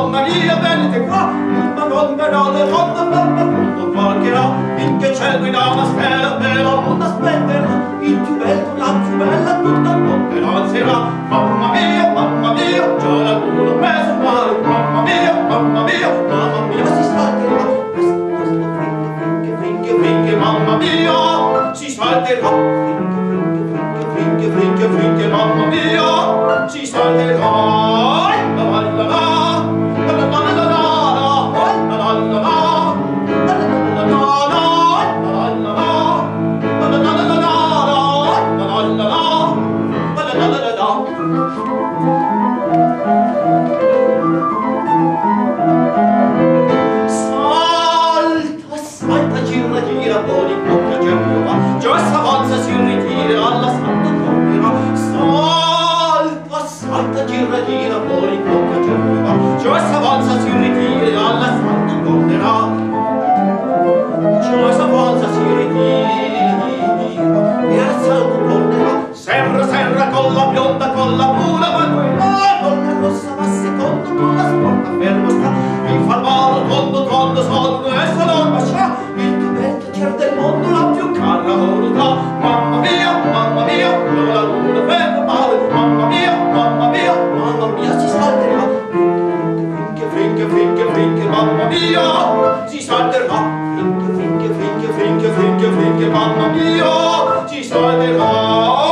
tondo, tondo, donna mia, venite qua, non verrò le ronde, ma non porcherò, finché c'è guida una stella, però non aspetterò, il più bello, la più bella, tutta notte danzerà, mamma mia, mamma mia, già la culo preso male, mamma mia, mamma mia, mamma mia, si salterà, presto, presto, finché, finché, finché, mamma mia, si salterà, finché, finché, finché, finché, mamma mia, si salterà, Thank you. Serra, con la bionda, con la pura, ma con la rossa va secondo, con la sporta fermo sta. Il farmalo, tondo, tondo, sonno, e salon bacia. Il bello cier del mondo, la più cara voluta. Mamma mia, mamma mia, la luna ferma male. Mamma mia, mamma mia, mamma mia, si salterà. Finché, finché, finché, finché, mamma mia, si salterà. Finché, finché, finché, finché, finché, finché, mamma mia, si salterà.